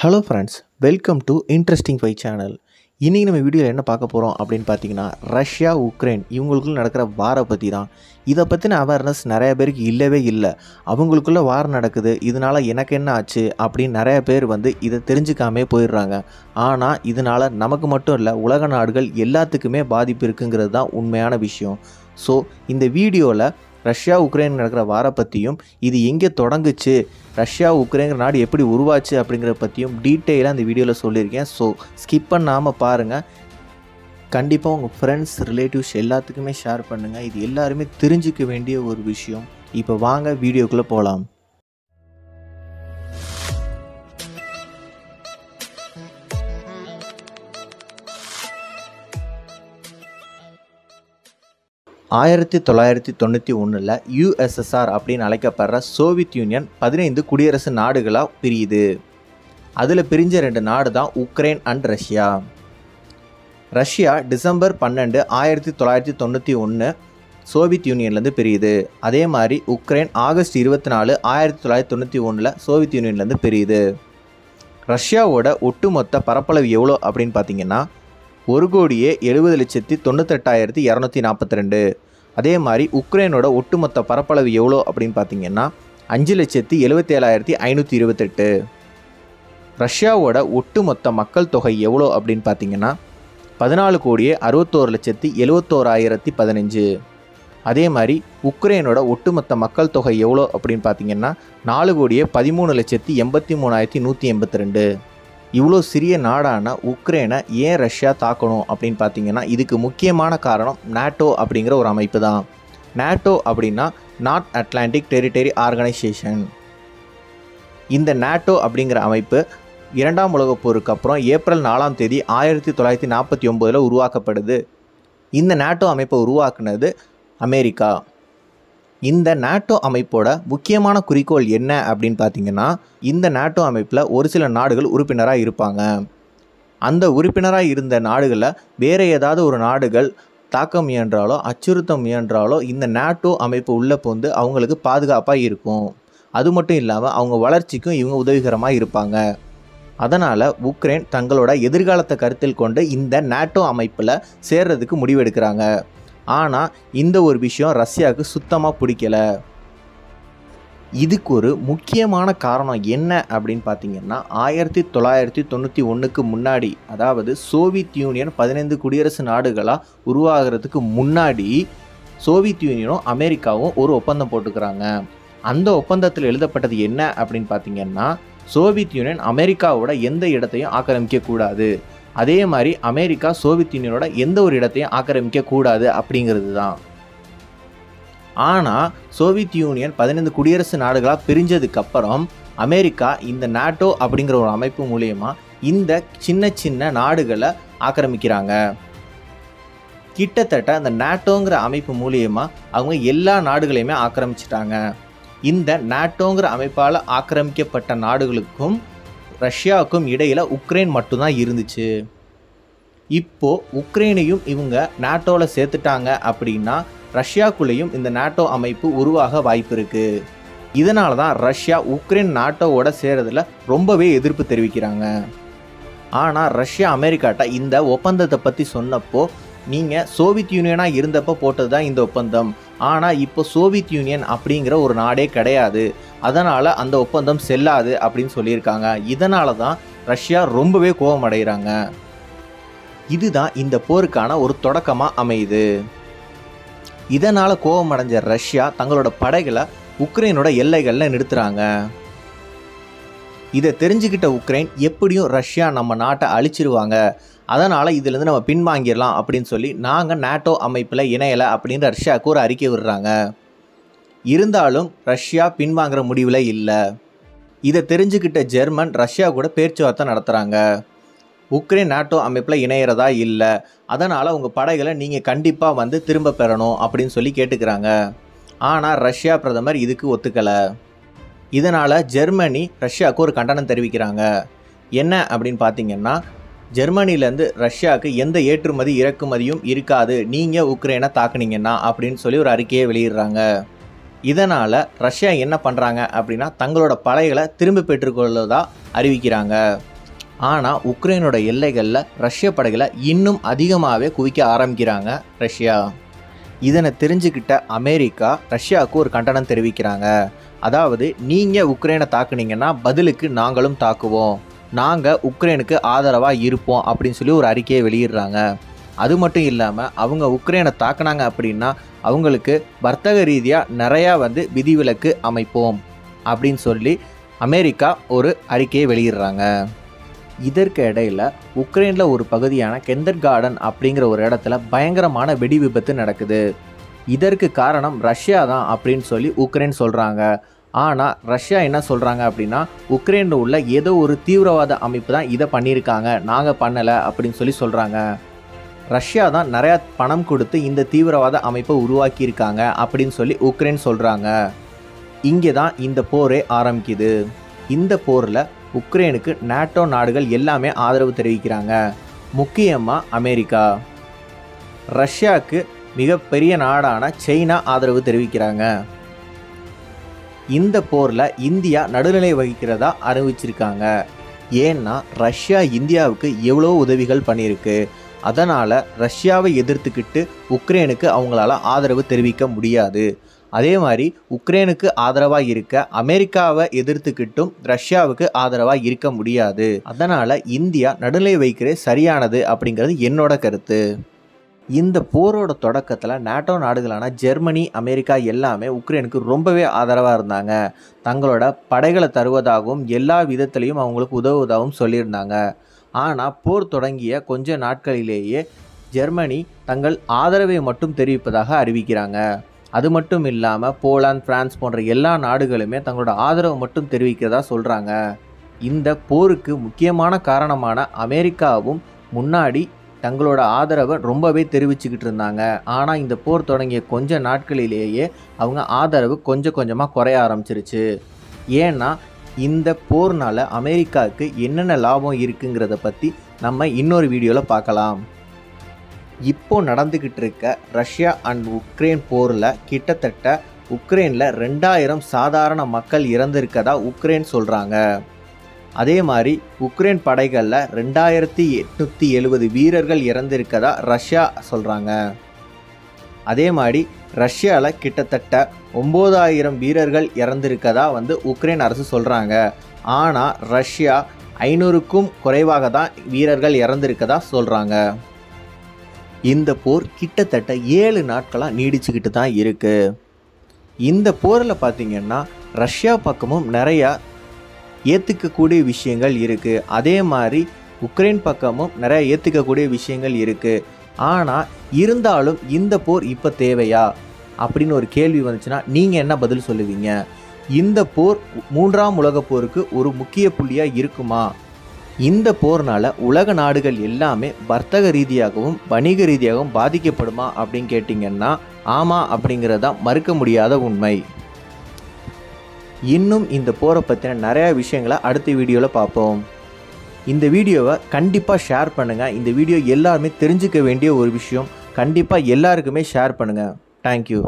Hello friends welcome to interesting five channel இன்றைக்கி நம்ம வீடியோவில் என்ன பார்க்க போகிறோம் அப்படின்னு பார்த்தீங்கன்னா ரஷ்யா உக்ரைன் இவங்களுக்குள்ள நடக்கிற வாரை பற்றி தான். இதை பற்றின அவேர்னஸ் நிறைய பேருக்கு இல்லவே இல்லை. அவங்களுக்குள்ள வார் நடக்குது இதனால் எனக்கு என்ன ஆச்சு அப்படின்னு நிறைய பேர் வந்து இதை தெரிஞ்சுக்காமே போயிடுறாங்க. ஆனால் இதனால் நமக்கு மட்டும் இல்லை உலக நாடுகள் எல்லாத்துக்குமே பாதிப்பு இருக்குங்கிறது தான் உண்மையான விஷயம். ஸோ இந்த வீடியோவில் ரஷ்யா உக்ரைன் நடக்கிற வார பற்றியும் இது எங்கே தொடங்குச்சு? ரஷ்யா உக்ரைங்கிற நாடு எப்படி உருவாச்சு அப்படிங்கிறத பற்றியும் டீட்டெயிலாக அந்த வீடியோவில் சொல்லியிருக்கேன். ஸோ ஸ்கிப் பண்ணாமல் பாருங்கள் கண்டிப்பாக உங்கள் ஃப்ரெண்ட்ஸ் ரிலேட்டிவ்ஸ் எல்லாத்துக்குமே ஷேர் பண்ணுங்கள் இது எல்லாருமே தெரிஞ்சுக்க வேண்டிய ஒரு விஷயம். இப்போ வாங்க வீடியோக்குள்ளே போகலாம் ஆயிரத்தி தொள்ளாயிரத்தி தொண்ணூற்றி ஒன்றில் யூஎஸ்எஸ்ஆர் அப்படின்னு அழைக்கப்படுற சோவியத் யூனியன் பதினைந்து குடியரசு நாடுகளாக பிரியுது. அதில் பிரிஞ்ச ரெண்டு நாடு தான் Ukraine and Russia Russia December பன்னெண்டு ஆயிரத்தி தொள்ளாயிரத்தி தொண்ணூற்றி ஒன்று சோவியத் யூனியன்லேருந்து பிரியுது. அதே மாதிரி உக்ரைன் ஆகஸ்ட் இருபத்தி நாலு ஆயிரத்தி தொள்ளாயிரத்தி தொண்ணூற்றி ஒன்றில் சோவியத் யூனியன்லேருந்து பிரியுது. ரஷ்யாவோட ஒட்டுமொத்த பரப்பளவு எவ்வளோ அப்படின்னு பார்த்தீங்கன்னா ஒரு கோடியே எழுபது லட்சத்தி தொண்ணூத்தெட்டாயிரத்தி இரநூத்தி நாற்பத்தி ரெண்டு அதே மாதிரி உக்ரைனோட ஒட்டுமொத்த பரப்பளவு எவ்வளோ அப்படின்னு பார்த்தீங்கன்னா அஞ்சு லட்சத்தி எழுபத்தேழாயிரத்தி ஐநூற்றி இருபத்தெட்டு. ரஷ்யாவோட ஒட்டுமொத்த மக்கள் தொகை எவ்வளோ அப்படின்னு பார்த்தீங்கன்னா பதினாலு கோடியே அறுபத்தோரு லட்சத்தி எழுவத்தோராயிரத்தி பதினஞ்சு. அதே மாதிரி உக்ரைனோட ஒட்டுமொத்த மக்கள் தொகை எவ்வளோ அப்படின்னு பார்த்தீங்கன்னா நாலு கோடியே பதிமூணு லட்சத்தி எண்பத்தி மூணாயிரத்தி நூற்றி எண்பத்தி ரெண்டு இவ்வளோ சிறிய நாடான உக்ரைனை ஏன் ரஷ்யா தாக்கணும் அப்படின்னு பார்த்தீங்கன்னா இதுக்கு முக்கியமான காரணம் நாட்டோ அப்படிங்கிற ஒரு அமைப்பு தான். நாட்டோ அப்படின்னா நார்த் அட்லாண்டிக் டெரிட்டரி ஆர்கனைசேஷன் இந்த நாட்டோ அப்படிங்கிற அமைப்பு இரண்டாம் உலகப் போருக்கு அப்புறம் ஏப்ரல் நாலாம் தேதி ஆயிரத்தி தொள்ளாயிரத்தி நாற்பத்தி ஒம்போதில் உருவாக்கப்படுது. இந்த நாட்டோ அமைப்பை உருவாக்குனது அமெரிக்கா. இந்த நாட்டோ அமைப்போட முக்கியமான குறிக்கோள் என்ன அப்படின்னு பார்த்தீங்கன்னா இந்த நாட்டோ அமைப்பில் ஒரு சில நாடுகள் உறுப்பினராக இருப்பாங்க. அந்த உறுப்பினராக இருந்த நாடுகளில் வேறு ஏதாவது ஒரு நாடுகள் தாக்க முயன்றாலோ அச்சுறுத்த முயன்றாலோ இந்த நாட்டோ அமைப்பு உள்ளே போந்து அவங்களுக்கு பாதுகாப்பாக இருக்கும். அது மட்டும் இல்லாமல் அவங்க வளர்ச்சிக்கும் இவங்க உதவிகரமாக இருப்பாங்க. அதனால் உக்ரைன் தங்களோட எதிர்காலத்தை கருத்தில் கொண்டு இந்த நாட்டோ அமைப்பில் சேர்றதுக்கு முடிவெடுக்கிறாங்க. ஆனால் இந்த ஒரு விஷயம் ரஷ்யாவுக்கு சுத்தமாக பிடிக்கல. இதுக்கு ஒரு முக்கியமான காரணம் என்ன அப்படின்னு பார்த்தீங்கன்னா ஆயிரத்தி தொள்ளாயிரத்தி தொண்ணூற்றி ஒன்றுக்கு முன்னாடி அதாவது சோவியத் யூனியன் பதினைந்து குடியரசு நாடுகளாக உருவாகிறதுக்கு முன்னாடி சோவியத் யூனியனும் அமெரிக்காவும் ஒரு ஒப்பந்தம் போட்டுக்கிறாங்க. அந்த ஒப்பந்தத்தில் எழுதப்பட்டது என்ன அப்படின்னு பார்த்தீங்கன்னா சோவியத் யூனியன் அமெரிக்காவோட எந்த இடத்தையும் ஆக்கிரமிக்கக்கூடாது. அதே மாதிரி அமெரிக்கா சோவியத் யூனியனோட எந்த ஒரு இடத்தையும் ஆக்கிரமிக்க கூடாது அப்படிங்கிறது தான். ஆனால் சோவியத் யூனியன் பதினைந்து குடியரசு நாடுகளாக பிரிஞ்சதுக்கப்புறம் அமெரிக்கா இந்த நாட்டோ அப்படிங்கிற ஒரு அமைப்பு மூலயமா இந்த சின்ன சின்ன நாடுகளை ஆக்கிரமிக்கிறாங்க. கிட்டத்தட்ட அந்த நாட்டோங்கிற அமைப்பு மூலியமா அவங்க எல்லா நாடுகளையுமே ஆக்கிரமிச்சிட்டாங்க. இந்த நாட்டோங்கிற அமைப்பால் ஆக்கிரமிக்கப்பட்ட நாடுகளுக்கும் ரஷ்யாவுக்கும் இடையில் உக்ரைன் மட்டும்தான் இருந்துச்சு. இப்போ உக்ரைனையும் இவங்க நாட்டோவில் சேர்த்துட்டாங்க அப்படின்னா ரஷ்யாக்குள்ளேயும் இந்த நாட்டோ அமைப்பு உருவாக வாய்ப்பு இருக்குது இதனால தான் ரஷ்யா உக்ரைன் நாட்டோவோட சேரதில் ரொம்பவே எதிர்ப்பு தெரிவிக்கிறாங்க. ஆனால் ரஷ்யா அமெரிக்காட்ட இந்த ஒப்பந்தத்தை பற்றி சொன்னப்போ நீங்கள் சோவியத் யூனியனாக இருந்தப்போ போட்டது தான் இந்த ஒப்பந்தம். ஆனால் இப்போ சோவியத் யூனியன் அப்படிங்கிற ஒரு நாடே கிடையாது. அதனால் அந்த ஒப்பந்தம் செல்லாது அப்படின்னு சொல்லியிருக்காங்க. இதனால தான் ரஷ்யா ரொம்பவே கோபம் அடைகிறாங்க இதுதான் இந்த போருக்கான ஒரு தொடக்கமாக அமையுது. இதனால் கோபம் அடைஞ்ச ரஷ்யா தங்களோட படைகளை உக்ரைனோட எல்லைகளில் நிறுத்துகிறாங்க இதை தெரிஞ்சுக்கிட்ட உக்ரைன் எப்படியும் ரஷ்யா நம்ம நாட்டை அழிச்சிருவாங்க. அதனால் இதுலேருந்து நம்ம பின்வாங்கிடலாம் அப்படின்னு சொல்லி நாங்கள் நாட்டோ அமைப்பில் இணையலை அப்படின்னு ரஷ்யாவுக்கு ஒரு அறிக்கை விடுறாங்க. இருந்தாலும் ரஷ்யா பின்வாங்குற முடிவில் இல்லை. இதை தெரிஞ்சுக்கிட்ட ஜெர்மன் ரஷ்யா கூட பேச்சுவார்த்தை நடத்துகிறாங்க உக்ரைன் நாட்டோ அமைப்பில் இணையிறதா இல்லை. அதனால் உங்கள் படைகளை நீங்கள் கண்டிப்பாக வந்து திரும்ப பெறணும் அப்படின்னு சொல்லி கேட்டுக்கிறாங்க. ஆனால் ரஷ்யா பிரதமர் இதுக்கு ஒத்துக்கலை. இதனால் ஜெர்மனி ரஷ்யாவுக்கு ஒரு கண்டனம் தெரிவிக்கிறாங்க. என்ன அப்படின்னு பார்த்தீங்கன்னா ஜெர்மனிலேருந்து ரஷ்யாவுக்கு எந்த ஏற்றுமதி இறக்குமதியும் இருக்காது. நீங்கள் உக்ரைனை தாக்குனீங்கன்னா அப்படின்னு சொல்லி ஒரு அறிக்கையை வெளியிடுறாங்க. இதனால் ரஷ்யா என்ன பண்ணுறாங்க அப்படின்னா தங்களோட படைகளை திரும்ப பெற்றுக்கொள்ளதாக அறிவிக்கிறாங்க. ஆனால் உக்ரைனோட எல்லைகளில் ரஷ்ய படைகளை இன்னும் அதிகமாகவே குவிக்க ஆரம்பிக்கிறாங்க ரஷ்யா. இதனை தெரிஞ்சுக்கிட்ட அமெரிக்கா ரஷ்யாவுக்கு ஒரு கண்டனம் தெரிவிக்கிறாங்க. அதாவது நீங்கள் உக்ரைனை தாக்குனீங்கன்னா பதிலுக்கு நாங்களும் தாக்குவோம். நாங்கள் உக்ரைனுக்கு ஆதரவாக இருப்போம் அப்படின்னு சொல்லி ஒரு அறிக்கையை வெளியிடுறாங்க. அது மட்டும் இல்லாமல் அவங்க உக்ரைனை தாக்குனாங்க அப்படின்னா அவங்களுக்கு வர்த்தக ரீதியாக நிறையா வந்து விதிவிலக்கு அமைப்போம் அப்படின்னு சொல்லி அமெரிக்கா ஒரு அறிக்கையை வெளியிடுறாங்க. இதற்கு இடையில் உக்ரைனில் ஒரு பகுதியான கெந்தர் கார்டன் அப்படிங்கிற ஒரு இடத்துல பயங்கரமான வெடி விபத்து நடக்குது. இதற்கு காரணம் ரஷ்யா தான் அப்படின்னு சொல்லி உக்ரைன் சொல்கிறாங்க ஆனால் ரஷ்யா என்ன சொல்கிறாங்க அப்படின்னா உக்ரைனில் உள்ள ஏதோ ஒரு தீவிரவாத அமைப்பு தான் இதை பண்ணியிருக்காங்க. நாங்கள் பண்ணலை அப்படின்னு சொல்லி சொல்கிறாங்க ரஷ்யா தான் நிறையா பணம் கொடுத்து இந்த தீவிரவாத அமைப்பை உருவாக்கியிருக்காங்க அப்படின்னு சொல்லி உக்ரைன் சொல்கிறாங்க இங்கே தான் இந்த போரே ஆரம்பிக்குது. இந்த போரில் உக்ரைனுக்கு நேட்டோ நாடுகள் எல்லாமே ஆதரவு தெரிவிக்கிறாங்க. முக்கியமாக அமெரிக்கா. ரஷ்யாவுக்கு மிகப்பெரிய நாடான சைனா ஆதரவு தெரிவிக்கிறாங்க. இந்த போரில் இந்தியா நடுநிலை வகிக்கிறதா அறிவிச்சிருக்காங்க. ஏன்னா ரஷ்யா இந்தியாவுக்கு எவ்வளோ உதவிகள் பண்ணியிருக்கு. அதனால் ரஷ்யாவை எதிர்த்துக்கிட்டு உக்ரைனுக்கு அவங்களால ஆதரவு தெரிவிக்க முடியாது. அதே மாதிரி உக்ரைனுக்கு ஆதரவாக இருக்க அமெரிக்காவை எதிர்த்துக்கிட்டும் ரஷ்யாவுக்கு ஆதரவாக இருக்க முடியாது. அதனால் இந்தியா நடுநிலை வைக்கிறே சரியானது அப்படிங்கிறது என்னோட கருத்து. இந்த போரோட தொடக்கத்தில் நாட்டோ நாடுகளான ஜெர்மனி அமெரிக்கா எல்லாமே உக்ரைனுக்கு ரொம்பவே ஆதரவாக இருந்தாங்க. தங்களோட படைகளை தருவதாகவும் எல்லா விதத்துலேயும் அவங்களுக்கு உதவுவதாகவும் சொல்லியிருந்தாங்க. ஆனால் போர் தொடங்கிய கொஞ்ச நாட்களிலேயே ஜெர்மனி தங்கள் ஆதரவை மட்டும் தெரிவிப்பதாக அறிவிக்கிறாங்க. அது மட்டும் இல்லாமல் போலாந்து பிரான்ஸ் போன்ற எல்லா நாடுகளுமே தங்களோட ஆதரவு மட்டும் தெரிவிக்கிறதா சொல்கிறாங்க இந்த போருக்கு முக்கியமான காரணமான அமெரிக்காவும் முன்னாடி தங்களோட ஆதரவை ரொம்பவே தெரிவிச்சுக்கிட்டு இருந்தாங்க. ஆனால் இந்த போர் தொடங்கிய கொஞ்ச நாட்களிலேயே அவங்க ஆதரவு கொஞ்சம் கொஞ்சமாக குறைய ஆரம்பிச்சிருச்சு. ஏன்னா இந்த போர்னால் அமெரிக்காவுக்கு என்னென்ன லாபம் இருக்குங்கிறத பற்றி நம்ம இன்னொரு வீடியோவில் பார்க்கலாம். இப்போ நடந்துக்கிட்டு இருக்க ரஷ்யா அண்ட் உக்ரைன் போரில் கிட்டத்தட்ட உக்ரைனில் ரெண்டாயிரம் சாதாரண மக்கள் இறந்திருக்கதா உக்ரைன் சொல்கிறாங்க அதே மாதிரி உக்ரைன் படைகளில் ரெண்டாயிரத்தி எட்நூற்றி எழுபது வீரர்கள் இறந்திருக்கதா ரஷ்யா சொல்கிறாங்க அதே மாதிரி ரஷ்யாவில் கிட்டத்தட்ட ஒம்பதாயிரம் வீரர்கள் இறந்திருக்கதா வந்து உக்ரைன் அரசு சொல்கிறாங்க ஆனால் ரஷ்யா ஐநூறுக்கும் குறைவாக தான் வீரர்கள் இறந்திருக்கதா சொல்கிறாங்க இந்த போர் கிட்டத்தட்ட ஏழு நாட்களாக நீடிச்சுக்கிட்டு தான் இருக்குது இந்த போரில் பார்த்திங்கன்னா ரஷ்யா பக்கமும் நிறையா ஏற்றுக்கக்கூடிய விஷயங்கள் இருக்குது அதே மாதிரி உக்ரைன் பக்கமும் நிறைய ஏற்றுக்கக்கூடிய விஷயங்கள் இருக்குது ஆனால் இருந்தாலும் இந்த போர் இப்போ தேவையா? அப்படின்னு ஒரு கேள்வி வந்துச்சுன்னா நீங்கள் என்ன பதில் சொல்லுவீங்க? இந்த போர் மூன்றாம் உலகப் போருக்கு ஒரு முக்கிய புள்ளியாக இருக்குமா? இந்த போர்னால் உலக நாடுகள் எல்லாமே வர்த்தக ரீதியாகவும் வணிக ரீதியாகவும் பாதிக்கப்படுமா அப்படின்னு கேட்டிங்கன்னா ஆமாம் அப்படிங்கிறது தான் மறுக்க முடியாத உண்மை. இன்னும் இந்த போரை பற்றின நிறையா விஷயங்களை அடுத்த வீடியோவில் பார்ப்போம். இந்த வீடியோவை கண்டிப்பாக ஷேர் பண்ணுங்கள் இந்த வீடியோ எல்லாருமே தெரிஞ்சுக்க வேண்டிய ஒரு விஷயம். கண்டிப்பாக எல்லாருக்குமே ஷேர் பண்ணுங்கள் தேங்க்யூ